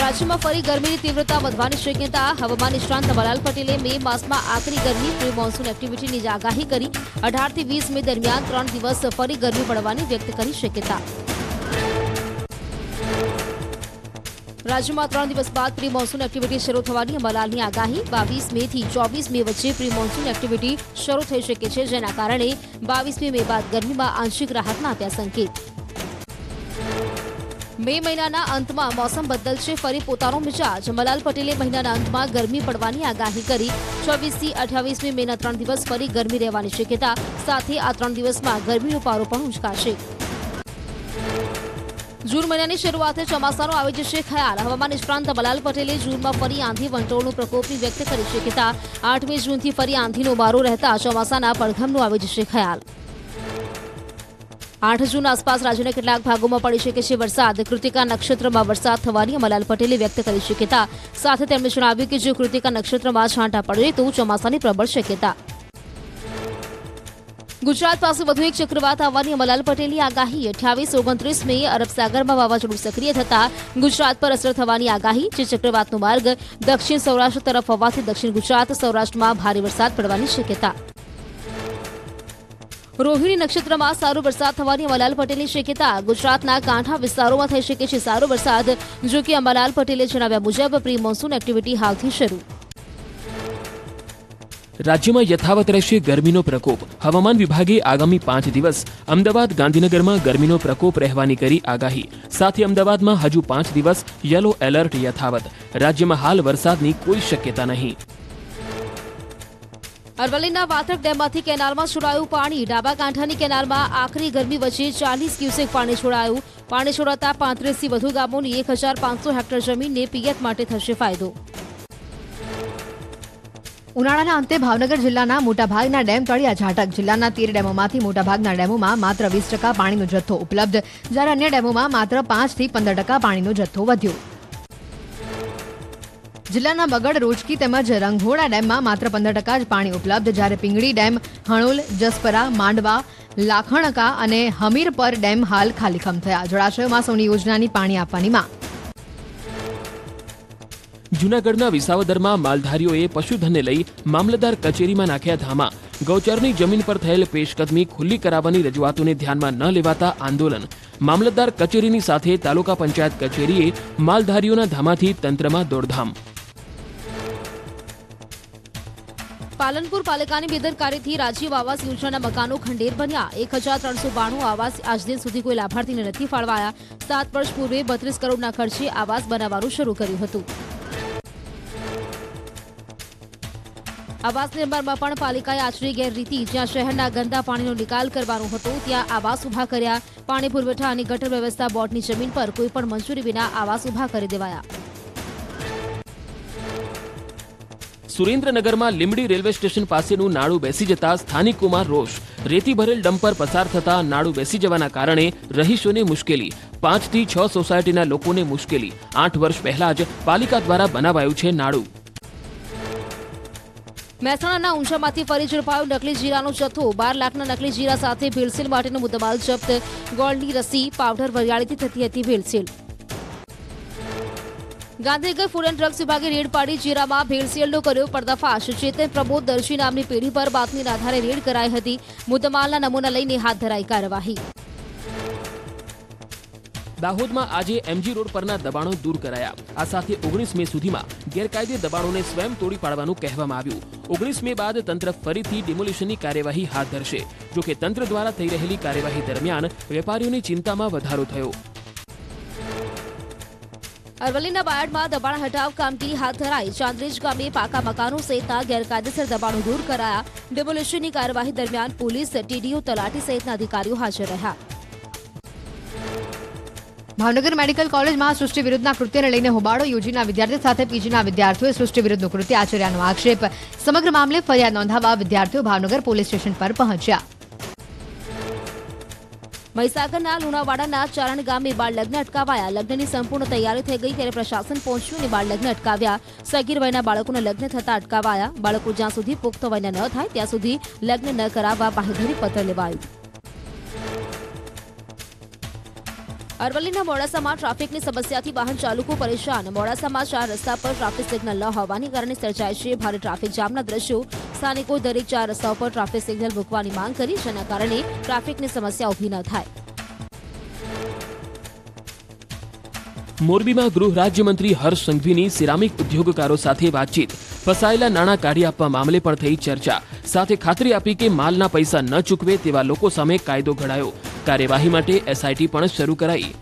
રાજ્યમાં ફરી ગરમીની તીવ્રતા વધવાની શક્યતા, હવામાન નિષ્ણાંત નવાલાલ પટેલે મે માસમાં આકરી ગરમી, પ્રી મોન્સૂન એક્ટિવિટીની આગાહી કરી. અઢારથી વીસ મે દરમિયાન ત્રણ દિવસ ફરી ગરમી પડવાની વ્યક્ત કરી શક્યતા. રાજ્યમાં ત્રણ દિવસ બાદ પ્રી મોન્સૂન એક્ટિવિટી શરૂ થવાની અમલાલની આગાહી. બાવીસ મે થી ચોવીસ મે વચ્ચે પ્રી મોન્સૂન એક્ટિવિટી શરૂ થઈ શકે છે, જેના કારણે બાવીસમી મે બાદ ગરમીમાં આંશિક રાહતના આપ્યા સંકેત મે મહિનાના અંતમાં મોસમ બદલશે, ફરી પોતાનો મિજાજ. મલાલ પટેલે મહિનાના અંતમાં ગરમી પડવાની આગાહી કરી. છવ્વીસથી અઠ્યાવીસમી મેના ત્રણ દિવસ ફરી ગરમી રહેવાની શક્યતા. સાથે આ ત્રણ દિવસમાં ગરમીનો પારો પણ ઉંચકાશે. જૂન મહિનાની શરૂઆતે ચોમાસાનો આવી જશે ખ્યાલ. હવામાન નિષ્ણાંત મલાલ પટેલે જૂનમાં ફરી આંધી વંટોળનું પ્રકોપની વ્યક્ત કરી શક્યતા. આઠમી જૂનથી ફરી આંધીનો બારો રહેતા ચોમાસાના પડઘમનો આવી જશે ખ્યાલ. આઠ જૂન આસપાસ રાજ્યના કેટલાક ભાગોમાં પડી શકે છે વરસાદ. કૃતિકા નક્ષત્રમાં વરસાદ થવાની અમલાલ પટેલે વ્યક્ત કરી શક્યતા. સાથે તેમણે જણાવ્યું કે જો કૃતિકા નક્ષત્રમાં છાંટા પડે તો ચોમાસાની પ્રબળ શક્યતા. ગુજરાત પાસે વધુ એક ચક્રવાત આવવાની અમલાલ પટેલની આગાહી. અઠ્યાવીસ, ઓગણત્રીસ મે અરબ સાગરમાં વાવાઝોડું સક્રિય થતા ગુજરાત પર અસર થવાની આગાહી. જે ચક્રવાતનો માર્ગ દક્ષિણ સૌરાષ્ટ્ર તરફ હોવાથી દક્ષિણ ગુજરાત સૌરાષ્ટ્રમાં ભારે વરસાદ પડવાની શક્યતા. રોહિણી નક્ષત્રમાં સારો વરસાદ થવાની અંબાલાલ પટેલની શક્યતા. ગુજરાતના કાંઠા વિસ્તારોમાં થઈ શકે છે સારો વરસાદ, જો કે અંબાલાલ પટેલે જણાવ્યા મુજબ પ્રી મોન્સૂન એક્ટિવિટી હાલથી શરૂ. રાજ્યમાં યથાવત રહેશે ગરમીનો પ્રકોપ. હવામાન વિભાગે આગામી પાંચ દિવસ અમદાવાદ, ગાંધીનગરમાં ગરમીનો પ્રકોપ રહેવાની કરી આગાહી. સાથે અમદાવાદમાં હજુ પાંચ દિવસ યલો એલર્ટ યથાવત. રાજ્યમાં હાલ વરસાદની કોઈ શક્યતા નહીં. અરવલ્લીના વાતક ડેમમાંથી કેનાલમાં છોડાયું પાણી. ડાબા કાંઠાની કેનાલમાં આખરી ગરમી વચ્ચે ચાલીસ ક્યુસેક પાણી છોડાયું. પાણી છોડાતા પાંત્રીસથી વધુ ગામોની એક હજાર પાંચસો હેક્ટર જમીનને પિયત માટે થશે ફાયદો. ઉનાળાના અંતે ભાવનગર જિલ્લાના મોટાભાગના ડેમ તળિયા, ઝાટક જિલ્લાના તેર ડેમોમાંથી મોટાભાગના ડેમોમાં માત્ર વીસ ટકા પાણીનો જથ્થો ઉપલબ્ધ. જ્યારે અન્ય ડેમોમાં માત્ર પાંચથી પંદર ટકા પાણીનો જથ્થો વધ્યો. જિલ્લાના બગડ, રોજકી તેમજ રંઘોડા ડેમમાં માત્ર પંદર ટકા જ પાણી ઉપલબ્ધ. જ્યારે પિંગળી ડેમ, હણોલ, જસપરા, માંડવા, લાખણકા અને હમીરપર ડેમ હાલ ખાલીખમ થયા. જળાશયોમાં સૌની યોજનાની પાણી આપવાની માંગ. જૂનાગઢના વિસાવદરમાં માલધારીઓએ પશુધનને લઈ મામલતદાર કચેરીમાં નાખ્યા ધામા. ગૌચરની જમીન પર થયેલ પેશકદમી ખુલ્લી કરાવવાની રજૂઆતોને ધ્યાનમાં ન લેવાતા આંદોલન. મામલતદાર કચેરીની સાથે તાલુકા પંચાયત કચેરીએ માલધારીઓના ધામાથી તંત્રમાં દોડધામ. પાલનપુર પાલિકાની બેદરકારીથી રાજીવ આવાસ યોજનાના મકાનો ખંડેર બન્યા. એક આવાસ આજ સુધી કોઈ લાભાર્થીને નથી ફાળવાયા. સાત વર્ષ પૂર્વે બત્રીસ કરોડના ખર્ચે આવાસ બનાવવાનું શરૂ કર્યું હતું. આવાસ નિર્માણમાં પણ પાલિકાએ આચરી ગેરરીતિ. જ્યાં શહેરના ગંદા પાણીનો નિકાલ કરવાનો હતો, ત્યાં આવાસ ઊભા કર્યા. પાણી પુરવઠા અને ગટર વ્યવસ્થા બોર્ડની જમીન પર કોઈ પણ મંજૂરી વિના આવાસ ઊભા કરી દેવાયા. સુરેન્દ્રનગરમાં લીમડી રેલવે સ્ટેશન પાસેનું નાળું બેસી જતા સ્થાનિકોમાં રોષ. રેતી ભરેલ ડમ્પર પસાર થતા નાળું બેસી જવાના કારણે રહીશોને મુશ્કેલી. પાંચથી છ સોસાયટીના લોકોને મુશ્કેલી. આઠ વર્ષ પહેલા જ પાલિકા દ્વારા બનાવાયું છે નાળું. મહેસાણાના ઊંઝામાંથી ફરી ઝડપાયો નકલી જીરાનો જથ્થો. બાર લાખના નકલી જીરા સાથે ભેળસેળ માટેનો મુદ્દામાલ જપ્ત. ગોળની રસી, પાવડર, વરિયાળીથી થતી હતી ભેળસેળ ગાંધીનગર ફૂડ એન્ડ ડ્રગ્સ વિભાગે રેડ પાડી જીરામાં ભેળસેળનો કર્યો પર્દાફાશ. ચેતન પ્રમોદ દર્શી નામની પેઢી પર બાતમીના આધારે રેડ કરાઈ હતી. મુદ્દામાલના નમૂના લઈને હાથ ધરાઈ કાર્યવાહી. દાહોદમાં આજે એમજી રોડ પરના દબાણો દૂર કરાયા. આ સાથે ઓગણીસ મે સુધીમાં ગેરકાયદે દબાણોને સ્વયં તોડી પાડવાનું કહેવામાં આવ્યું. ઓગણીસ મે બાદ તંત્ર ફરીથી ડિમોલિશનની કાર્યવાહી હાથ ધરશે. જોકે તંત્ર દ્વારા થઈ રહેલી કાર્યવાહી દરમિયાન વેપારીઓની ચિંતામાં વધારો થયો. અરવલ્લીના બાયડમાં દબાણ હટાવ કામગીરી હાથ ધરાઈ ચાંદ્રેજ ગામે પાકા મકાનો સહિતના ગેરકાયદેસર દબાણો દૂર કરાયા. ડિમોલિશનની કાર્યવાહી દરમિયાન પોલીસ, ટીડીઓ, તલાટી સહિતના અધિકારીઓ હાજર રહ્યા. ભાવનગર મેડિકલ કોલેજમાં સૃષ્ટિ વિરુદ્ધના કૃત્યને લઈને હોબાળો યોજીના વિદ્યાર્થી સાથે પીજીના વિદ્યાર્થીઓએ સૃષ્ટિ વિરુદ્ધનું કૃત્ય આચર્યાનો આક્ષેપ. સમગ્ર મામલે ફરિયાદ નોંધાવવા વિદ્યાર્થીઓ ભાવનગર પોલીસ સ્ટેશન પર પહોંચ્યા. મહીસાગરના લુણાવાડાના ચારણ ગામે બાળ અટકાવાયા. લગ્નની સંપૂર્ણ તૈયારી થઈ ગઈ ત્યારે પ્રશાસન પહોંચ્યું અને બાળ અટકાવ્યા. સગીર વયના બાળકોના લગ્ન થતા અટકાવાયા. બાળકો જ્યાં સુધી પુખ્ત વયના ન થાય, ત્યાં સુધી લગ્ન ન કરાવવા બાહેધરી પત્ર લેવાયું. અરવલ્લીના મોડાસામાં ટ્રાફિકની સમસ્યાથી વાહન ચાલકો પરેશાન. મોડાસામાં ચાર રસ્તા પર ટ્રાફિક સિગ્નલ ન હોવાને કારણે સર્જાય છે ભારે ટ્રાફિક જામના દ્રશ્યો. સ્થાનિકો દરેક ચાર રસ્તાઓ પર ટ્રાફિક સિગ્નલ મૂકવાની માંગ કરી, જેના કારણે ટ્રાફિકની સમસ્યા ઊભી ન થાય. મોરબીમાં ગૃહ રાજ્યમંત્રી હર્ષ સંઘવીની સિરામિક ઉદ્યોગકારો સાથે વાતચીત. ફસાયેલા નાણાં કાઢી આપવા મામલે પણ થઈ ચર્ચા. સાથે ખાતરી આપી કે માલના પૈસા ન ચૂકવે તેવા લોકો સામે કાયદો ઘડાયો. કાર્યવાહી માટે એસઆઈટી પણ શરૂ કરાઈ.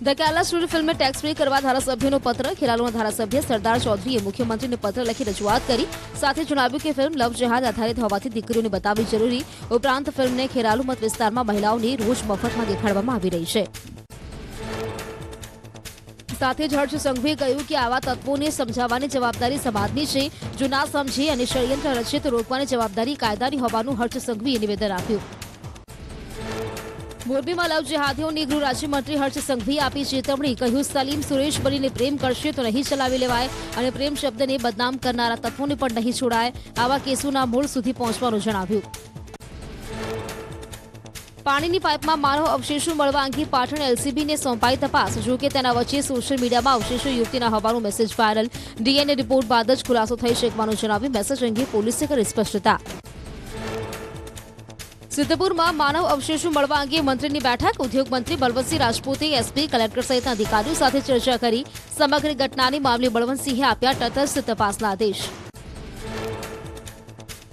ધ કેરલા સ્ટુડિયો ફિલ્મને ટેક્સ ફ્રી કરવા ધારાસભ્યનો પત્ર ખેરાલુના ધારાસભ્ય સરદાર ચૌધરીએ મુખ્યમંત્રીને પત્ર લખી રજૂઆત કરી, સાથે જણાવ્યું કે ફિલ્મ લવ જહાજ આધારિત હોવાથી દીકરીઓને બતાવવી જરૂરી, ઉપરાંત ફિલ્મને ખેરાલુ મત વિસ્તારમાં મહિલાઓને રોજ મફતમાં દેખાડવામાં આવી રહી છે. સાથે જ હર્ષ સંઘવીએ કહ્યું કે આવા તત્વોને સમજાવવાની જવાબદારી સમાજની છે જો ના સમજે અને ષડયંત્ર રચે તો રોકવાની જવાબદારી કાયદાની હોવાનું હર્ષ સંઘવીએ નિવેદન આપ્યું. મોરબીમાં લવ જેહાદીઓની ગૃહ રાજ્યમંત્રી હર્ષ સંઘવીએ આપી ચેતવણી. કહ્યું, સલીમ સુરેશ બનીને પ્રેમ કરશે તો નહીં ચલાવી લેવાય અને પ્રેમ શબ્દને બદનામ કરનારા તત્વોને પણ નહીં છોડાય આવા કેસોના મૂળ સુધી પહોંચવાનું જણાવ્યું. પાણીની પાઇપમાં માનવ અવશેષો મળવા અંગે પાટણ એલસીબીને સોંપાઈ તપાસ. જો કે તેના વચ્ચે સોશિયલ મીડિયામાં અવશેષો યુવતીના હોવાનો મેસેજ વાયરલ. ડીએનએ રિપોર્ટ બાદ જ ખુલાસો થઈ શકવાનું જણાવ્યું. મેસેજ અંગે પોલીસે કરી સ્પષ્ટતા. સિદ્ધપુરમાં માનવ અવશેષો મળવા અંગે મંત્રીની બેઠક. ઉદ્યોગ મંત્રી બલવંતસિંહ રાજપૂતે એસપી કલેક્ટર સહિતના અધિકારીઓ સાથે ચર્ચા કરી. સમગ્ર ઘટનાની મામલે બળવંતસિંહે આપ્યા તટસ્થ તપાસના આદેશ.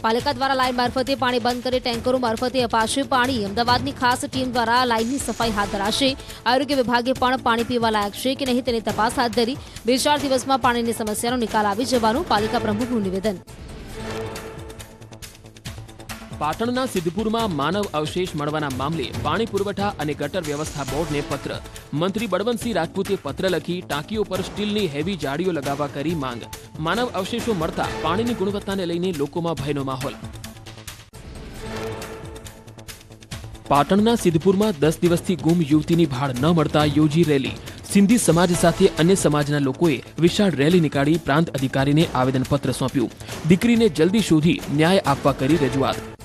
પાલિકા દ્વારા લાઇન મારફતે પાણી બંધ કરી ટેન્કરો મારફતે અપાશે પાણી. અમદાવાદની ખાસ ટીમ દ્વારા લાઇનની સફાઈ હાથ ધરાશે. આરોગ્ય વિભાગે પણ પાણી પીવા લાયક છે કે નહીં તેની તપાસ હાથ ધરી. બે ચાર દિવસમાં પાણીની સમસ્યાનો નિકાલ આવી જવાનું પાલિકા પ્રમુખનું નિવેદન. પાટણના સિદ્ધપુરમાં માનવ અવશેષ મળવાના મામલે પાણી પુરવઠા અને ગટર વ્યવસ્થા બોર્ડને પત્ર. મંત્રી બળવંતસિંહ રાજપૂતે પત્ર લખી ટાંકીઓ પર સ્ટીલની હેવી જાળીઓ લગાવવા કરી માંગ. માનવ અવશેષો મળતા પાણીની ગુણવત્તાને લઈને લોકોમાં ભયનો માહોલ. પાટણના સિદ્ધપુરમાં દસ દિવસથી ગુમ યુવતીની ભાળ ન મળતા યોજી રેલી. સિંધી સમાજ સાથે અન્ય સમાજના લોકોએ વિશાળ રેલી નીકાળી પ્રાંત અધિકારીને આવેદનપત્ર સોંપ્યું. દીકરીને જલ્દી શોધી ન્યાય આપવા કરી રજૂઆત.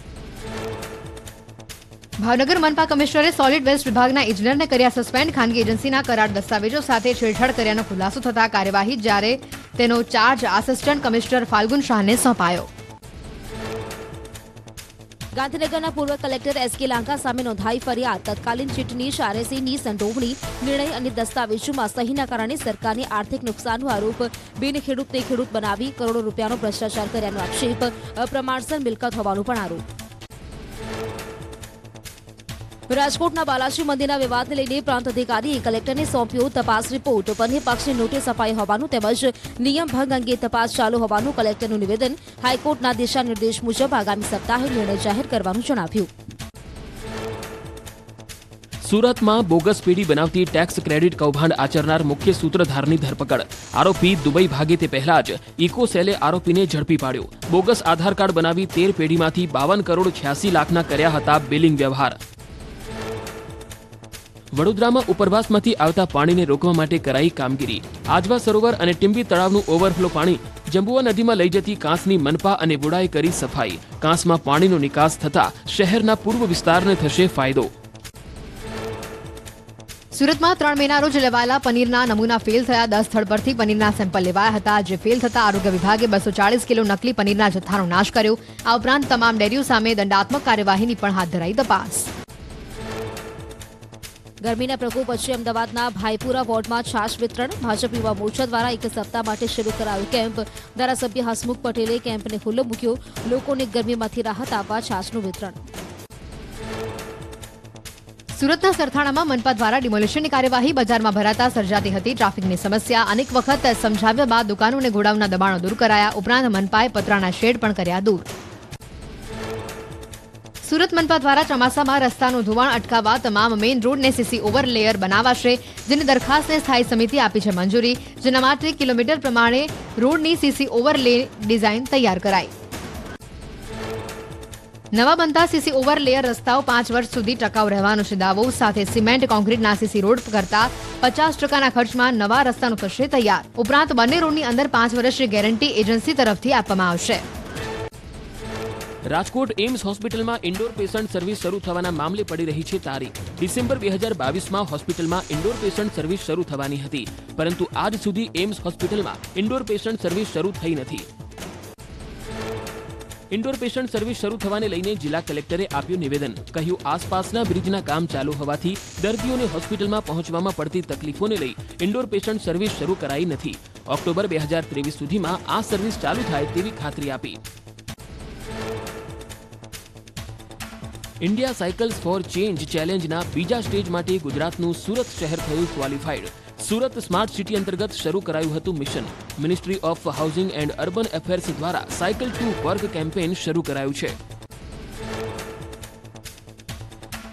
ભાવનગર મનપા કમિશનરે સોલિડ વેસ્ટ વિભાગના ઇજનેરને કર્યા સસ્પેન્ડ ખાનગી એજન્સીના કરાર દસ્તાવેજો સાથે છેડછાડ કર્યાનો ખુલાસો થતા કાર્યવાહી જ્યારે તેનો ચાર્જ આસિસ્ટન્ટ કમિશનર ફાલ્ગુન શાહને સોંપાયો. ગાંધીનગરના પૂર્વ કલેક્ટર એસ કે લાંકા સામે નોંધાઈ ફરિયાદ. તત્કાલીન ચીટની આરએસીની સંડોવણી, નિર્ણય અને દસ્તાવેજોમાં સહીના કારણે સરકારને આર્થિક નુકસાનનો આરોપ બિન ખેડૂતને ખેડૂત બનાવી કરોડો રૂપિયાનો ભ્રષ્ટાચાર કર્યાનો આક્ષેપ. પ્રમાણસર મિલકત હોવાનો પણ આરોપ. રાજકોટના બાલાશ્રી મંદિરના વિવાદને લઈને પ્રાંત અધિકારીએ કલેક્ટરને સોંપ્યો તપાસ રિપોર્ટ. બંને પક્ષને નોટિસ અપાઈ હોવાનું તેમજ નિયમ ભંગ અંગે તપાસ ચાલુ હોવાનું કલેક્ટરનું નિવેદન. હાઈકોર્ટના દિશા મુજબ આગામી સપ્તાહે નિર્ણય જાહેર કરવાનું જણાવ્યું. સુરતમાં બોગસ પેઢી બનાવતી ટેક્સ ક્રેડિટ કૌભાંડ આચરનાર મુખ્ય સૂત્રધારની ધરપકડ. આરોપી દુબઈ ભાગે તે પહેલા જ ઇકો સેલે આરોપીને ઝડપી પાડ્યો. બોગસ આધાર કાર્ડ બનાવી તેર પેઢીમાંથી બાવન કરોડ છ્યાસી લાખના કર્યા હતા બિલિંગ વ્યવહાર. વડોદરામાં ઉપરવાસમાંથી આવતા પાણીને રોકવા માટે કરાઈ કામગીરી. આજવા સરોવર અને ટીંબી તળાવનું ઓવરફ્લો પાણી જંબુઆ નદીમાં લઈ જતી કાંસની મનપા અને વુડાએ કરી સફાઈ. કાંસમાં પાણીનો નિકાસ થતા શહેરના પૂર્વ વિસ્તારને થશે ફાયદો. સુરતમાં ત્રણ મહિના રોજ લેવાયેલા પનીરના નમૂના ફેલ થયા. દસ સ્થળ પરથી પનીરના સેમ્પલ લેવાયા હતા. જે ફેલ થતા આરોગ્ય વિભાગે બસો ચાલીસ કિલો નકલી પનીરના જથ્થાનો નાશ કર્યો. આ ઉપરાંત તમામ ડેરીઓ સામે દંડાત્મક કાર્યવાહીની પણ હાથ ધરાઈ તપાસ. ગરમીના પ્રકોપ વચ્ચે અમદાવાદના ભાઈપુરા વોર્ડમાં છાશ વિતરણ, ભાજપ યુવા મોરચા દ્વારા એક સપ્તાહ માટે શરૂ કરાયો કેમ્પ. ધારાસભ્ય હસમુખ પટેલે કેમ્પને ખુલ્લો મૂક્યો. લોકોને ગરમીમાંથી રાહત આપવા છાશનું વિતરણ. સુરતના સરથાણામાં મનપા દ્વારા ડિમોલિશનની કાર્યવાહી બજારમાં ભરાતા સર્જાતી હતી. ટ્રાફિકની સમસ્યા અનેક વખત સમજાવ્યા બાદ દુકાનો અને ગોડાઉનના દબાણો દૂર કરાયા. ઉપરાંત મનપાએ પતરાના શેડ પણ કર્યા દૂર. સુરત મનપા દ્વારા ચોમાસામાં રસ્તાનું ધોવાણ અટકાવવા તમામ મેઇન રોડને સીસી ઓવરલેયર બનાવાશે, જેની દરખાસ્તને સ્થાયી સમિતિ આપી છે મંજૂરી, જેના માટે કિલોમીટર પ્રમાણે રોડની સીસી ઓવરલે ડિઝાઇન તૈયાર કરાઈ. નવા બનતા સીસી ઓવરલેયર રસ્તાઓ પાંચ વર્ષ સુધી ટકાઉ રહેવાનો છે દાવો, સાથે સિમેન્ટ, કોન્ક્રીટના સીસી રોડ કરતા પચાસ ટકાના ખર્ચમાં નવા રસ્તાનું થશે તૈયાર. ઉપરાંત બંને રોડની અંદર પાંચ વર્ષની ગેરંટી એજન્સી તરફથી આપવામાં આવશે. રાજકોટ એમ્સ હોસ્પિટલમાં ઇન્ડોર પેશન્ટ સર્વિસ શરૂ થવાના મામલે પડી રહી છે તારીખ. ડિસેમ્બર બે હજાર બાવીસમાં હોસ્પિટલમાં ઇન્ડોર પેશન્ટ સર્વિસ શરૂ થવાની હતી, પરંતુ આજ સુધી એમ્સ હોસ્પિટલમાં ઇન્ડોર પેશન્ટ સર્વિસ શરૂ થઈ નથી. ઇન્ડોર પેશન્ટ સર્વિસ શરૂ થવાને લઈને જિલ્લા કલેક્ટરે આપ્યું નિવેદન. કહ્યું, આસપાસના બ્રિજના કામ ચાલુ હોવાથી દર્દીઓને હોસ્પિટલમાં પહોંચવામાં પડતી તકલીફોને લઈ ઇન્ડોર પેશન્ટ સર્વિસ શરૂ કરાઈ નથી. ઓક્ટોબર બે હજાર ત્રેવીસ સુધીમાં આ સર્વિસ ચાલુ થાય તેવી ખાતરી આપી. ઇન્ડિયા સાયકલ્સ ફોર ચેન્જ ચેલેન્જના બીજા સ્ટેજ માટે ગુજરાતનું સુરત શહેર થયું ક્વોલિફાઈડ. સુરત સ્માર્ટ સિટી અંતર્ગત શરૂ કરાયું હતું mission. Ministry of housing and urban affairs દ્વારા સાયકલ ટુ વર્ક કેમ્પેન શરૂ કરાયું છે.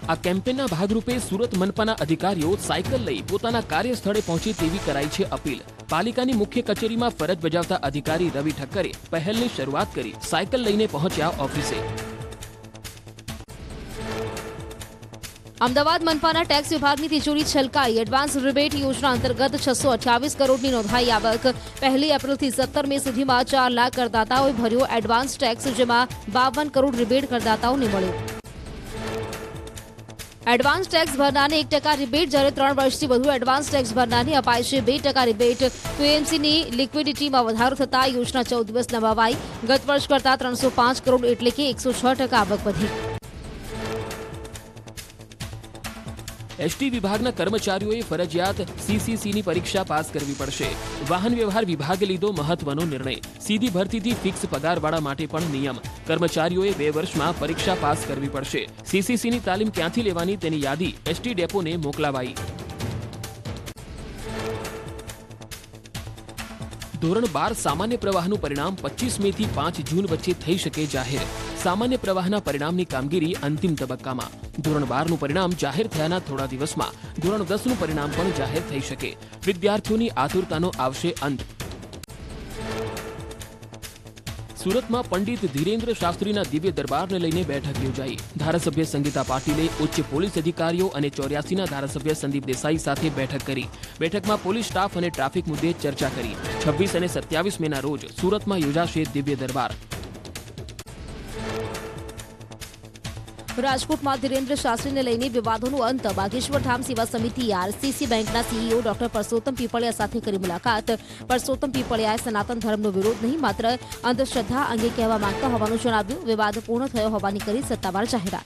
આ કેમ્પેનના ભાગરૂપે સુરત મનપાના અધિકારીઓ સાયકલ લઈ પોતાના કાર્યસ્થળે પહોંચે તેવી કરાઈ છે અપીલ. પાલિકાની મુખ્ય કચેરીમાં ફરજ બજાવતા અધિકારી રવિ ઠક્કરે પહેલની શરૂઆત કરી સાયકલ લઈને પહોંચ્યા ઓફિસે. અમદાવાદ મનપાના ટેક્સ વિભાગની તિજોરી છલકાઈ. એડવાન્સ રિબેટ યોજના અંતર્ગત છસો અઠ્યાવીસ કરોડની નોંધાઈ આવક. પહેલી એપ્રિલથી સત્તર મે સુધીમાં ચાર લાખ કરદાતાઓએ ભર્યો એડવાન્સ ટેક્સ, જેમાં બાવન કરોડ રિબેટ કરદાતાઓને મળ્યો. એડવાન્સ ટેક્સ ભરનારને એક ટકા રિબેટ, જ્યારે ત્રણ વર્ષથી વધુ એડવાન્સ ટેક્સ ભરનારને અપાય છે બે ટકા રિબેટ. તો એમસીની લિક્વિડિટીમાં વધારો થતા યોજના ચૌદ દિવસ લંબાવાઈ ગત વર્ષ કરતા ત્રણસો પાંચ કરોડ એટલે કે એકસો છ ટકા આવક વધી. એસટી વિભાગના કર્મચારીઓએ ફરજિયાત સીસીસીની પરીક્ષા પાસ કરવી પડશે. વાહન વ્યવહાર વિભાગે લીધો મહત્વનો નિર્ણય. સીધી ભરતીથી ફિક્સ પગારવાળા માટે પણ નિયમ. કર્મચારીઓએ બે વર્ષમાં પરીક્ષા પાસ કરવી પડશે. સીસીસીની તાલીમ ક્યાંથી લેવાની તેની યાદી એસટી ડેપોને મોકલાવાઈ. ધોરણ બાર સામાન્ય પ્રવાહનું પરિણામ પચીસ મે થી પાંચ જૂન વચ્ચે થઈ શકે જાહેર. સામાન્ય પ્રવાહના પરિણામની કામગીરી અંતિમ તબક્કામાં. ધોરણ બારનું પરિણામ જાહેર થયાના થોડા દિવસમાં. ધોરણ દસનું પરિણામ પણ જાહેર થઈ શકે. વિદ્યાર્થીઓની આતુરતાનો આવશે અંત. સુરતમાં પંડિત ધીરેન્દ્ર શાસ્ત્રીના દિવ્ય દરબારને લઈને બેઠક યોજાઈ. ધારાસભ્ય સંગીતા પાટીલે ઉચ્ચ પોલીસ અધિકારીઓ અને ચોર્યાસીના ધારાસભ્ય સંદીપ દેસાઈ સાથે બેઠક કરી. બેઠકમાં પોલીસ સ્ટાફ અને ટ્રાફિક મુદ્દે ચર્ચા કરી. છવ્વીસ અને સત્યાવીસ મેના રોજ સુરતમાં યોજાશે દિવ્ય દરબાર. રાજકોટમાં ધીરેન્દ્ર શાસ્ત્રીને લઈને વિવાદોનો અંત. બાગેશ્વર ધામ સેવા સમિતિ, આરસીસી બેંકના સીઈઓ ડોક્ટર પરસોત્તમ પીપળિયા સાથે કરી મુલાકાત. પરસોત્તમ પીપળિયાએ સનાતન ધર્મનો વિરોધ નહીં, માત્ર અંધશ્રદ્ધા અંગે કહેવા માંગતા હોવાનું જણાવ્યું. વિવાદ પૂર્ણ થયો હોવાની કરી સત્તાવાર જાહેરાત.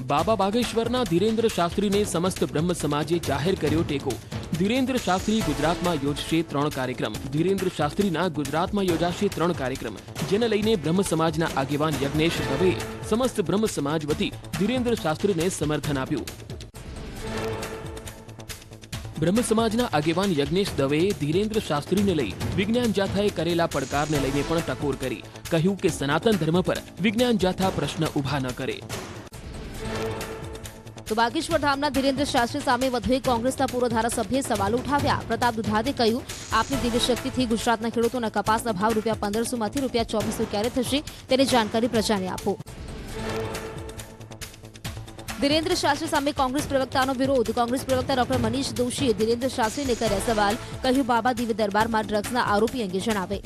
બાબા બાગેશ્વરના ધીરેન્દ્ર શાસ્ત્રીને સમસ્ત બ્રહ્મ સમાજે જાહેર કર્યો ટેકો. ધીરેન્દ્ર શાસ્ત્રી ગુજરાતમાં યોજશે ત્રણ કાર્યક્રમ. ધીરેન્દ્ર શાસ્ત્રીના ગુજરાતમાં યોજાશે ત્રણ કાર્યક્રમ. જેને લઈને બ્રહ્મ સમાજના આગેવાન યજ્ઞેશ દવે સમસ્ત બ્રહ્મ સમાજ વતી ધીરેન્દ્ર શાસ્ત્રીને સમર્થન આપ્યું. બ્રહ્મ સમાજના આગેવાન યજ્ઞેશ દવેએ ધીરેન્દ્ર શાસ્ત્રીને લઈ વિજ્ઞાન જાથાએ કરેલા પડકારને લઈને પણ ટકોર કરી, કહ્યું કે સનાતન ધર્મ પર વિજ્ઞાન જાથા પ્રશ્ન ઊભા ન કરે. તો બાગેશ્વર ધામના ધીરેન્દ્ર શાસ્ત્રી સામે વધુ એક કોંગ્રેસના પૂર્વ ધારાસભ્યે સવાલ ઉઠાવ્યા. પ્રતાપ દુધાતે કહ્યું, આપની દિવ્ય શક્તિથી ગુજરાતના ખેડૂતોના કપાસના ભાવ રૂપિયા પંદરસોમાંથી રૂપિયા ચોવીસો ક્યારે થશે? તેની જાણકારી પ્રજાને આપો. ધીરેન્દ્ર શાસ્ત્રી સામે કોંગ્રેસ પ્રવક્તાનો વિરોધ. કોંગ્રેસ પ્રવક્તા ડોક્ટર મનીષ દોશીએ ધીરેન્દ્ર શાસ્ત્રીને કર્યા સવાલ. કહ્યું, બાબા દિવ્ય દરબારમાં ડ્રગ્સના આરોપી અંગે જણાવે.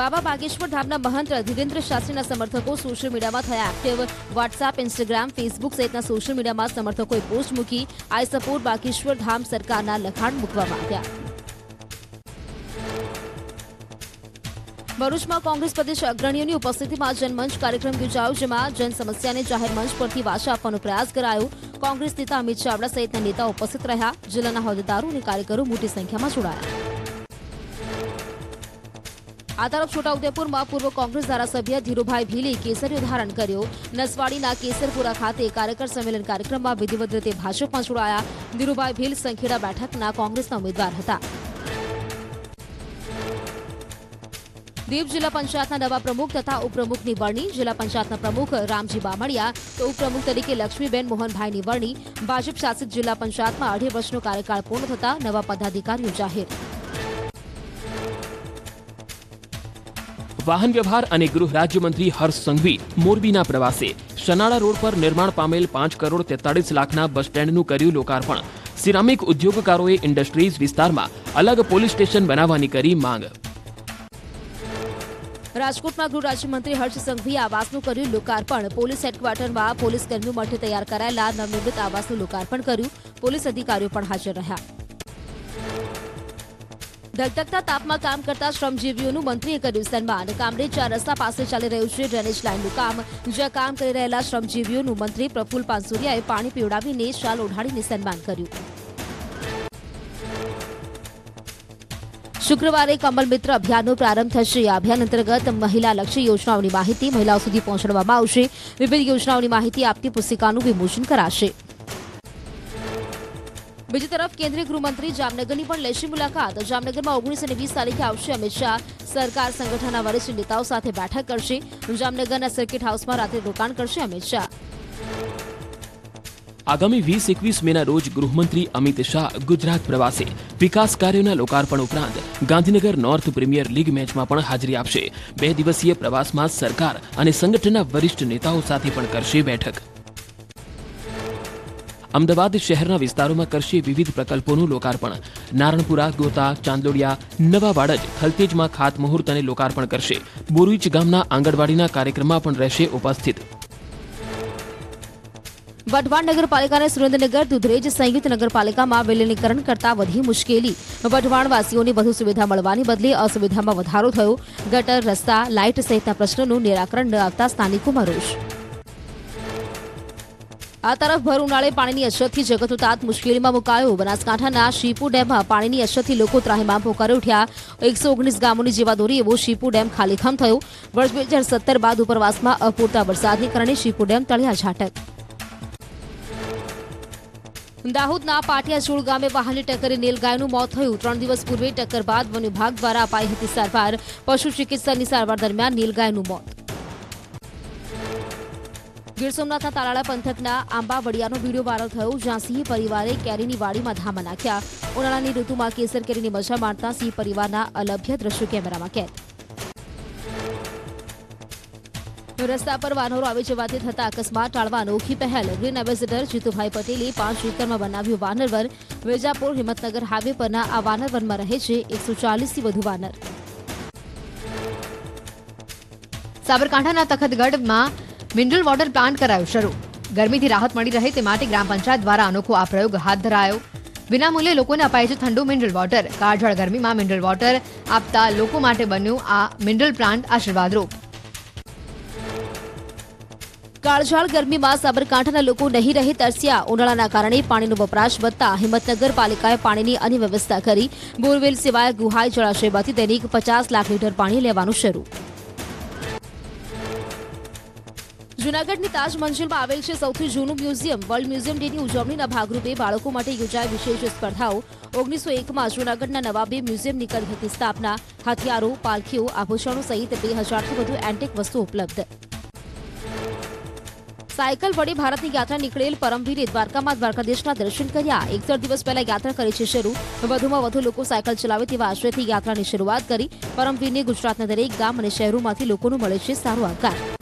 બાબા બાગેશ્વર ધામના મહંત ધીરેન્દ્ર શાસ્ત્રીના સમર્થકો સોશિયલ મીડિયામાં થયા એક્ટિવ વોટ્સએપ ઇન્સ્ટાગ્રામ ફેસબુક સહિતના સોશિયલ મીડિયામાં સમર્થકોએ પોસ્ટ મૂકી. આઈ સપોર્ટ બાગેશ્વર ધામ સરકારના લખાણ મૂકવામાં આવ્યા. ભરૂચમાં કોંગ્રેસ પ્રદેશ અગ્રણીઓની ઉપસ્થિતિમાં જનમંચ કાર્યક્રમ યોજાયો, જેમાં જન સમસ્યાને જાહેર મંચ પરથી વાચા આપવાનો પ્રયાસ કરાયો. કોંગ્રેસ નેતા અમિત ચાવડા સહિતના નેતાઓ ઉપસ્થિત રહ્યા. જિલ્લાના હોદ્દેદારો અને કાર્યકરો મોટી સંખ્યામાં જોડાયા. આ તરફ છોટાઉદેપુરમાં પૂર્વ કોંગ્રેસ ધારાસભ્ય ધીરુભાઈ ભીલે કેસરીઓ ધારણ કર્યો નસવાડીના કેસરપુરા ખાતે કાર્યકર સંમેલન કાર્યક્રમમાં વિધિવત રીતે ભાજપમાં જોડાયા ધીરુભાઈ ભીલ સંખેડા બેઠકના કોંગ્રેસના ઉમેદવાર હતા દીવ જિલ્લા પંચાયતના નવા પ્રમુખ તથા ઉપપ્રમુખની વરણી જિલ્લા પંચાયતના પ્રમુખ રામજી બામણિયા તો ઉપપ્રમુખ તરીકે લક્ષ્મીબેન મોહનભાઈની વરણી ભાજપ શાસિત જિલ્લા પંચાયતમાં અઢી વર્ષનો કાર્યકાળ પૂર્ણ થતા નવા પદાધિકારીઓ જાહેર. વાહન વ્યવહાર અને ગૃહ રાજ્યમંત્રી હર્ષ સંઘવી મોરબીના પ્રવાસે. શનાળા રોડ પર નિર્માણ પામેલ પાંચ કરોડ તેતાળીસ લાખના બસ સ્ટેન્ડનું કર્યું લોકાર્પણ. સિરામિક ઉદ્યોગકારોએ ઇન્ડસ્ટ્રીઝ વિસ્તારમાં અલગ પોલીસ સ્ટેશન બનાવવાની કરી માંગ. રાજકોટમાં ગૃહ રાજ્યમંત્રી હર્ષ સંઘવી આવાસનું કર્યું લોકાર્પણ. પોલીસ હેડક્વાર્ટરમાં પોલીસ કર્મીઓ માટે તૈયાર કરાયેલા નવનિર્મિત આવાસનું લોકાર્પણ કર્યું. પોલીસ અધિકારીઓ પણ હાજર રહ્યા. ધગધગતા તાપમાં કામ કરતા શ્રમજીવીઓનું મંત્રીએ કર્યું સન્માન. કામરેજ ચાર રસ્તા પાસે ચાલી રહ્યું છે ડ્રેનેજ લાઇનનું કામ. જ્યાં કામ કરી રહેલા શ્રમજીવીઓનું મંત્રી પ્રફુલ પાનસુરિયાએ પાણી પીવડાવીને શાલ ઓઢાડીને સન્માન કર્યું. શુક્રવારે કમલ મિત્ર અભિયાનનો પ્રારંભ થશે. આ અભિયાન અંતર્ગત મહિલા લક્ષી યોજનાઓની માહિતી મહિલાઓ સુધી પહોંચાડવામાં આવશે. વિવિધ યોજનાઓની માહિતી આપતી પુસ્તિકાનું વિમોચન કરાશે. બીજી તરફ કેન્દ્રીય ગૃહમંત્રી જામનગરની પણ લેશે મુલાકાત. જામનગરમાં ઓગણીસ અને વીસ તારીખે આવશે અમિત શાહ. સરકાર સંગઠનના વરિષ્ઠ નેતાઓ સાથે બેઠક કરશે. જામનગરના સર્કિટ હાઉસમાં રાત્રે રોકાણ કરશે અમિત શાહ. આગામી વીસ, એકવીસ મેના રોજ ગૃહમંત્રી અમિત શાહ ગુજરાત પ્રવાસે. વિકાસ કાર્યોના લોકાર્પણ ઉપરાંત ગાંધીનગર નોર્થ પ્રીમિયર લીગ મેચમાં પણ હાજરી આપશે. બે દિવસીય પ્રવાસમાં સરકાર અને સંગઠનના વરિષ્ઠ નેતાઓ સાથે પણ કરશે બેઠક. અમદાવાદ શહેરના વિસ્તારોમાં કરશે વિવિધ પ્રકલ્પોનું લોકાર્પણ. નારણપુરા, ગોતા, ચાંદોડિયા નવા વાડજ થલતેજમાં ખાતમુહૂર્ત અને લોકાર્પણ કરશે. બોરુઈચ ગામના આંગણવાડીના કાર્યક્રમમાં પણ રહેશે ઉપસ્થિત. વઢવાણ નગરપાલિકા અને સુરેન્દ્રનગર, દુધરેજ સંયુક્ત નગરપાલિકામાં વિલીનીકરણ કરતા વધી મુશ્કેલી. વઢવાણવાસીઓને વધુ સુવિધા મળવાની બદલે અસુવિધામાં વધારો થયો. ગટર, રસ્તા, લાઇટ સહિતના પ્રશ્નોનું નિરાકરણ ન આવતા સ્થાનિકોમાં રોષ. આ તરફ ભર ઉનાળે પાણીની અછતથી જગત ઉતાત મુશ્કેલીમાં મુકાયો. બનાસકાંઠાના શીપુ ડેમમાં પાણીની અછતથી લોકો ત્રાહિમામ પોકારી ઉઠ્યા. એકસો ઓગણીસ ગામોની જીવાદોરી એવો શીપુ ડેમ ખાલીખમ થયો. વર્ષ બે હજાર સત્તર બાદ ઉપરવાસમાં અપૂરતા વરસાદને કારણે શીપુ ડેમ તળિયા ઝાટક દાહોદના પાટિયાજોડ ગામે વાહનની ટક્કરે નીલગાયનું મોત થયું. ત્રણ દિવસ પૂર્વે ટક્કર બાદ વન વિભાગ દ્વારા અપાઈ હતી સારવાર. પશુ ચિકિત્સકની સારવાર દરમિયાન નીલગાયનું મોત. ગીર સોમનાથના તાલાળા પંથકના આંબાવડિયાનો વીડિયો વાયરલ થયો, જ્યાં સિંહ પરિવારે કેરીની વાડીમાં ધામા નાખ્યા. ઉનાળાની ઋતુમાં કેસર કેરીની મજા માણતા સિંહ પરિવારના અલભ્ય દ્રશ્યો કેમેરામાં કેદ. રસ્તા પર વાનરો આવી જવાથી થતા અકસ્માત, ટાળવા અનોખી પહેલ. ગ્રીન એમ્બેસેડર જીતુભાઈ પટેલે પાંચ એકરમાં બનાવ્યું વાનરવન વેજાપુર હિંમતનગર હાઈવે પરના આ વાનરવનમાં રહે છે એકસો ચાલીસથી વધુ વાનર. સાબરકાંઠાના તખતગઢમાં મિનરલ વોટર પ્લાન્ટ કરાયો શરૂ. ગરમીથી રાહત મળી રહે તે માટે ગ્રામ પંચાયત દ્વારા અનોખો આ પ્રયોગ હાથ ધરાયો. વિનામૂલ્યે લોકોને અપાય છે ઠંડુ મિનરલ વોટર. કાળઝાળ ગરમીમાં મિનરલ વોટર આપતા લોકો માટે બન્યું આ મિનરલ પ્લાન્ટ આશીર્વાદરૂપ. કાળઝાળ ગરમીમાં સાબરકાંઠાના લોકો નહીં રહે તરસ્યા. ઉનાળાના કારણે પાણીનો વપરાશ વધતા હિંમતનગર પાલિકાએ પાણીની અનિવ્યવસ્થા કરી. બોરવેલ સિવાય ગુહાઈ જળાશયમાંથી દૈનિક પચાસ લાખ લીટર પાણી લેવાનું શરૂ. જૂનાગઢની તાજ મંજિલમાં આવેલ છે સૌથી જૂનું મ્યુઝિયમ. વર્લ્ડ મ્યુઝિયમ ડેની ઉજવણીના ભાગરૂપે બાળકો માટે યોજાય વિશેષ સ્પર્ધાઓ. ઓગણીસો એકમાં જૂનાગઢના નવાબે મ્યુઝિયમની કરી હતી. સ્થાપના, હથિયારો, પાલખીઓ, આભૂષણો સહિત બે હજારથી વધુ એન્ટિક વસ્તુઓ ઉપલબ્ધ. સાયકલ વડે ભારતની યાત્રા નીકળેલ પરમવીરે દ્વારકામાં દ્વારકાધીશના દર્શન કર્યા. એકસઠ દિવસ પહેલા યાત્રા કરી છે શરૂ. વધુમાં વધુ લોકો સાયકલ ચલાવે તેવા આશયથી યાત્રાની શરૂઆત કરી. પરમવીરને ગુજરાતના દરેક ગામ અને શહેરોમાંથી લોકોનું મળે છે સારો આવકાર.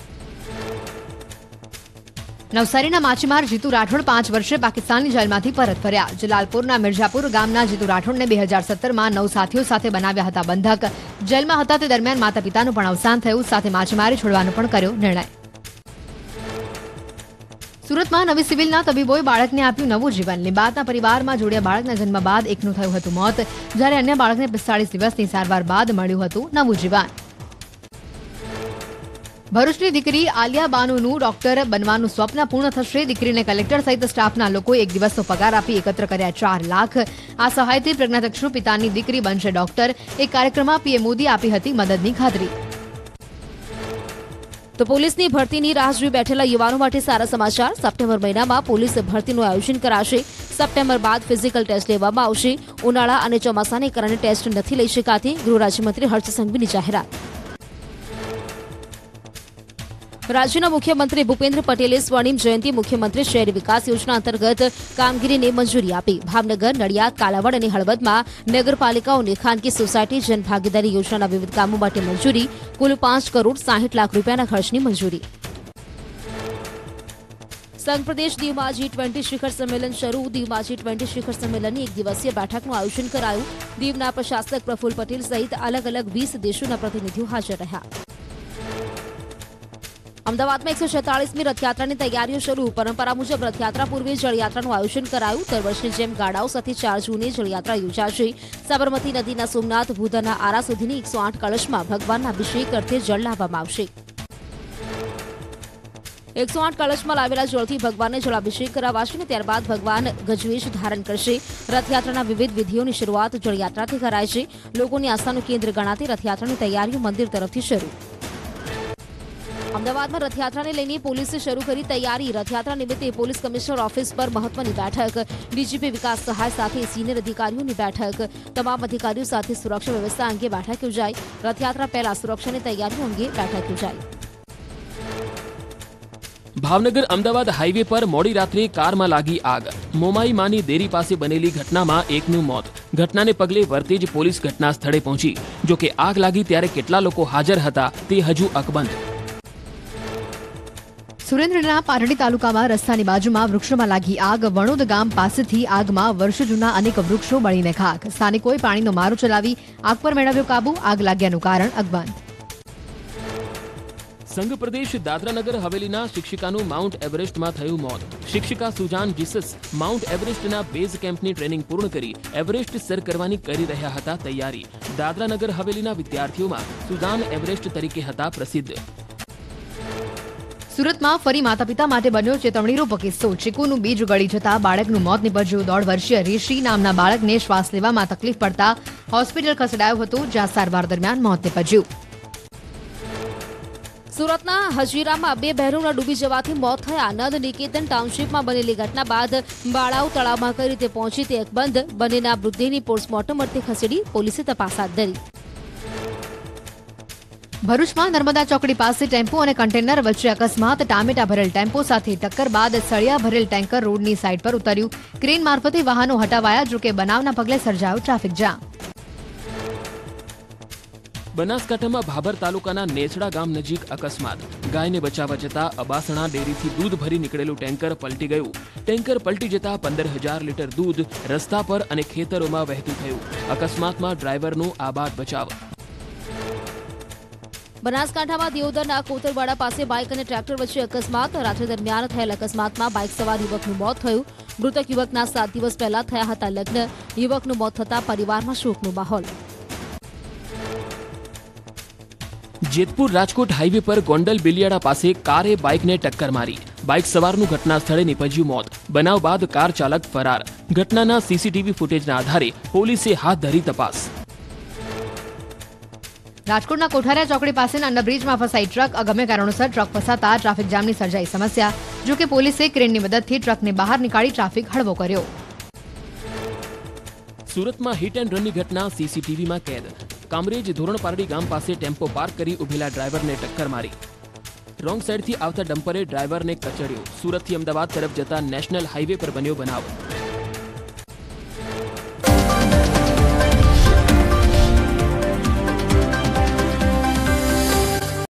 નવસારીના માછીમાર જીતુ રાઠોડ પાંચ વર્ષે પાકિસ્તાનની જેલમાંથી પરત ફર્યા. જલાલપુરના મિર્જાપુર ગામના જીતુ રાઠોડને બે હજાર સત્તરમાં નવ સાથીઓ સાથે બનાવ્યા હતા બંધક. જેલમાં હતા તે દરમિયાન માતા પિતાનું પણ અવસાન થયું, સાથે માછીમારી છોડવાનો પણ કર્યો નિર્ણય. સુરતમાં નવી સિવિલના તબીબોએ બાળકને આપ્યું નવું જીવન. લીંબાતના પરિવારમાં જોડ્યા બાળકના જન્મ બાદ એકનું થયું હતું મોત, જ્યારે અન્ય બાળકને પિસ્તાળીસ દિવસની સારવાર બાદ મળ્યું હતું નવું જીવન. ભરૂચની દીકરી આલિયા બાનુનું ડોક્ટર બનવાનું સ્વપ્ન પૂર્ણ થશે. દીકરીને કલેક્ટર સહિત સ્ટાફના લોકોએ એક દિવસનો પગાર આપી એકત્ર કર્યા ચાર લાખ. આ સહાયથી પ્રજ્ઞાચક્ષુ પિતાની દીકરી બનશે ડોક્ટર. એક કાર્યક્રમમાં પીએમ મોદી આપી હતી મદદની ખાતરી. તો પોલીસની ભરતીની રાહ જોઈ બેઠેલા યુવાનો માટે સારા સમાચાર. સપ્ટેમ્બર મહિનામાં પોલીસ ભરતીનું આયોજન કરાશે. સપ્ટેમ્બર બાદ ફિઝિકલ ટેસ્ટ લેવામાં આવશે. ઉનાળા અને ચોમાસાને કારણે ટેસ્ટ નથી લઈ શકાતી. ગૃહ રાજ્યમંત્રી હર્ષ સંઘવીની જાહેરાત. રાજ્યના મુખ્યમંત્રી ભૂપેન્દ્ર પટેલે સ્વર્ણિમ જયંતિ મુખ્યમંત્રી શહેરી વિકાસ યોજના અંતર્ગત કામગીરીને મંજૂરી આપી. ભાવનગર, નડિયાદ, કાલાવડ અને હળવદમાં નગરપાલિકાઓને ખાનગી સોસાયટી જનભાગીદારી યોજનાના વિવિધ કામો માટે મંજૂરી. કુલ પાંચ કરોડ સાહીઠ લાખ રૂપિયાના ખર્ચની મંજૂરી. સંઘ પ્રદેશ દીવમાં જી ટ્વેન્ટી શિખર સંમેલન શરૂ. દીવમાં જી ટ્વેન્ટી શિખર સંમેલનની એક દિવસીય બેઠકનું આયોજન કરાયું. દીવના પ્રશાસક પ્રફુલ્લ પટેલ સહિત અલગ અલગ વીસ દેશોના પ્રતિનિધિઓ હાજર રહ્યા. અમદાવાદમાં એકસો છેતાળીસમી રથયાત્રાની તૈયારીઓ શરૂ. પરંપરા મુજબ રથયાત્રા પૂર્વે જળયાત્રાનું આયોજન કરાયું. દર વર્ષની જેમ ગાડાઓ સાથે ચાર જૂને જળયાત્રા યોજાશે. સાબરમતી નદીના સોમનાથ ભૂધાના આરા સુધીની એકસો આઠ કળશમાં ભગવાનના અભિષેક અર્થે જળ લાવવામાં આવશે. એકસો આઠ કળશમાં લાવેલા જળથી ભગવાનને જળાભિષેક કરાવાશે અને ત્યારબાદ ભગવાન ગજવેશ ધારણ કરશે. રથયાત્રાના વિવિધ વિધિઓની શરૂઆત જળયાત્રાથી કરાય છે. લોકોની આસ્થાનું કેન્દ્ર ગણાતી રથયાત્રાની તૈયારીઓ મંદિર તરફથી શરૂ. અમદાવાદમાં રથયાત્રાને લઈને પોલીસે શરૂ કરી તૈયારી રથયાત્રા નિમિત્તે પોલીસ કમિશનર ઓફિસ પર મહત્વની બેઠક ડીજીપી વિકાસ સહાય સાથે સિનિયર અધિકારીઓની બેઠક તમામ અધિકારીઓ સાથે સુરક્ષા વ્યવસ્થા અંગે બેઠક યોજાઈ રથયાત્રા પહેલા સુરક્ષાની તૈયારીઓ અંગે બેઠક યોજાઈ ભાવનગર અમદાવાદ હાઈવે પર મોડી રાત્રે કારમાં લાગી આગ મોમાઈ માની દેરી પાસે બનેલી ઘટનામાં એકનું મોત ઘટનાને પગલે વર્તેજ પોલીસ ઘટના સ્થળે પહોંચી જો કે આગ લાગી ત્યારે કેટલા લોકો હાજર હતા તે હજુ અકબંધ સુરેન્દ્રના પાટડી તાલુકામાં રસ્તાની બાજુમાં વૃક્ષોમાં લાગી આગ. વણોદ ગામ પાસેથી આગમાં વર્ષ જૂના અનેક વૃક્ષો બળીને ખાક. સ્થાનિકોએ પાણીનો મારો ચલાવી આગ પર મેળવ્યો કાબુ. આગ લાગ્યાનું કારણ અકબંધ સંઘ પ્રદેશ દાદરાનગર હવેલીના શિક્ષિકાનું માઉન્ટ એવરેસ્ટમાં થયું મોત. શિક્ષિકા સુજાન જીસસ માઉન્ટ એવરેસ્ટના બેઝ કેમ્પની ટ્રેનિંગ પૂર્ણ કરી એવરેસ્ટ સર કરવાની કરી રહ્યા હતા તૈયારી. દાદરાનગર હવેલીના વિદ્યાર્થીઓમાં સુજાન એવરેસ્ટ તરીકે હતા પ્રસિદ્ધ. સુરતમાં ફરી માતા પિતા માટે બન્યો ચેતવણીરૂપ કિસ્સો. ચીકુનું બીજ ગળી જતા બાળકનું મોત નિપજ્યું. દોઢ વર્ષીય ઋષિ નામના બાળકને શ્વાસ લેવામાં તકલીફ પડતા હોસ્પિટલ ખસેડાયો હતો, જ્યાં સારવાર દરમિયાન મોત નિપજ્યું. સુરતના હજીરામાં બે બહેનોના ડૂબી જવાથી મોત થયા. નંદ નિકેતન ટાઉનશીપમાં બનેલી ઘટના બાદ બાળાઓ તળાવમાં કઈ રીતે પહોંચી તે અકબંધ બંનેના મૃતદેહની પોસ્ટમોર્ટમ અર્થે ખસેડી પોલીસે તપાસ હાથ ધરી. ભરૂચમાં નર્મદા ચોકડી પાસે ટેમ્પો અને કન્ટેનર વચ્ચે અકસ્માત. ટામેટા ભરેલ ટેમ્પો સાથે ટક્કર બાદ સળિયા ભરેલ ટેન્કર રોડની સાઇડ પર ઉતર્યું. ક્રેન મારફતે વાહનો હટાવાયા જોકે બનાવના પગલે સર્જાયો ટ્રાફિક જામ. બનાસકાંઠામાં ભાભર તાલુકાના નેસડા ગામ નજીક અકસ્માત. ગાયને બચાવવા જતા અબાસણા ડેરીથી દૂધ ભરી નીકળેલું ટેન્કર પલટી ગયું. ટેન્કર પલટી જતા પંદર હજાર લીટર દૂધ રસ્તા પર અને ખેતરોમાં વહેતું થયું. અકસ્માતમાં ડ્રાઈવરનું આબાદ બચાવ. બનાસકાંઠામાં દિયોદરના કોતરવાડા પાસે બાઇક અને ટ્રેક્ટર વચ્ચે અકસ્માત. રાત્રે દરમિયાન થયેલ અકસ્માતમાં બાઇક સવાર યુવકનું મોત થયું. મૃતક યુવકના સાત દિવસ પહેલા થયા હતા લગ્ન. યુવકનું મોત થતા પરિવારમાં શોકનો માહોલ. જેતપુર રાજકોટ હાઈવે પર ગોંડલ બિલિયાડા પાસે કારે બાઇકને ટક્કર મારી. બાઇક સવારનું ઘટના સ્થળે નીપજ્યું મોત. બનાવ બાદ કાર ચાલક ફરાર. ઘટનાના સીસીટીવી ફૂટેજના આધારે પોલીસે હાથ ધરી તપાસ. રાજકોટના કોઠારિયા ચોકડી પાસેના અંડરબ્રિજમાં ફસાઈ ટ્રક, અગમ્ય કારણોસર ટ્રક ફસાતા ટ્રાફિક જામની સર્જાઈ સમસ્યા જોકે પોલીસે ક્રેનની મદદથી ટ્રકને બહાર નીકાળી ટ્રાફિક હળવો કર્યો. સુરતમાં હિટ એન્ડ રનની ઘટના, સીસીટીવીમાં કેદ. કામરેજ ધોરણપારડી ગામ પાસે ટેમ્પો પાર્ક કરી ઉભેલા ડ્રાઈવરને ટક્કર મારી. રોંગ સાઈડથી આવતા ડમ્પરે ડ્રાઈવરને કચડ્યો. સુરતથી અમદાવાદ તરફ જતા નેશનલ હાઈવે પર બન્યો બનાવ.